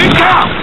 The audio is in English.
Income!